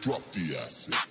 Drop the acid.